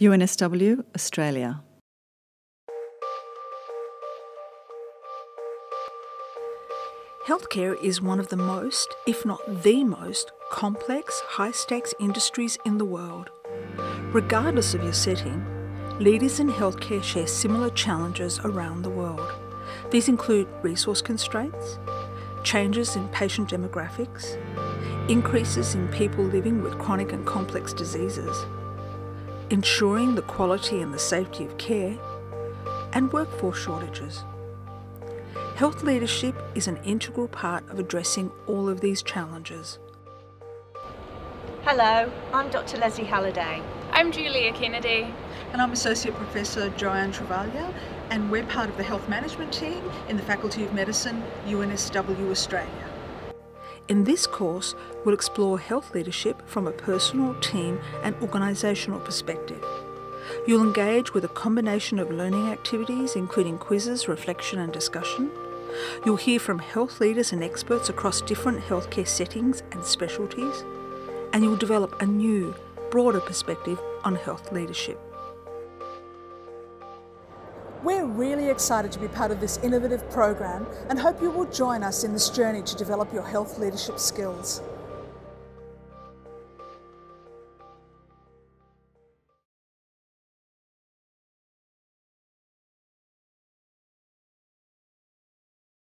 UNSW Australia. Healthcare is one of the most, if not the most, complex, high stakes industries in the world. Regardless of your setting, leaders in healthcare share similar challenges around the world. These include resource constraints, changes in patient demographics, increases in people living with chronic and complex diseases, ensuring the quality and the safety of care, and workforce shortages. Health leadership is an integral part of addressing all of these challenges. Hello, I'm Dr. Leslie Halliday. I'm Julia Kennedy. And I'm Associate Professor Joanne Travaglia, and we're part of the Health Management team in the Faculty of Medicine, UNSW Australia. In this course, we'll explore health leadership from a personal, team, and organisational perspective. You'll engage with a combination of learning activities, including quizzes, reflection, and discussion. You'll hear from health leaders and experts across different healthcare settings and specialties. And you'll develop a new, broader perspective on health leadership. We're really excited to be part of this innovative program and hope you will join us in this journey to develop your health leadership skills.